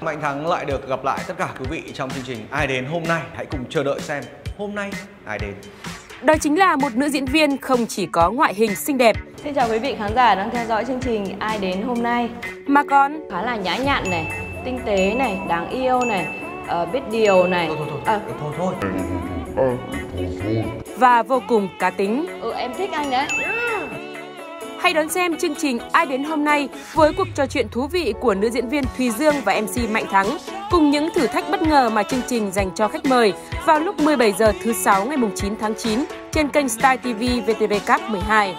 Mạnh Thắng lại được gặp lại tất cả quý vị trong chương trình Ai đến hôm nay. Hãy cùng chờ đợi xem hôm nay ai đến. Đó chính là một nữ diễn viên không chỉ có ngoại hình xinh đẹp Xin chào quý vị khán giả đang theo dõi chương trình Ai đến hôm nay. mà còn Khá là nhã nhặn này, tinh tế này, đáng yêu này, ờ, biết điều này. Thôi thôi thôi, À, thôi thôi. và vô cùng cá tính. ừ, em thích anh đấy. Hãy đón xem chương trình Ai đến hôm nay với cuộc trò chuyện thú vị của nữ diễn viên Thùy Dương và MC Mạnh Thắng cùng những thử thách bất ngờ mà chương trình dành cho khách mời vào lúc 17 giờ thứ sáu ngày 9 tháng 9 trên kênh Style TV VTV Cup 12.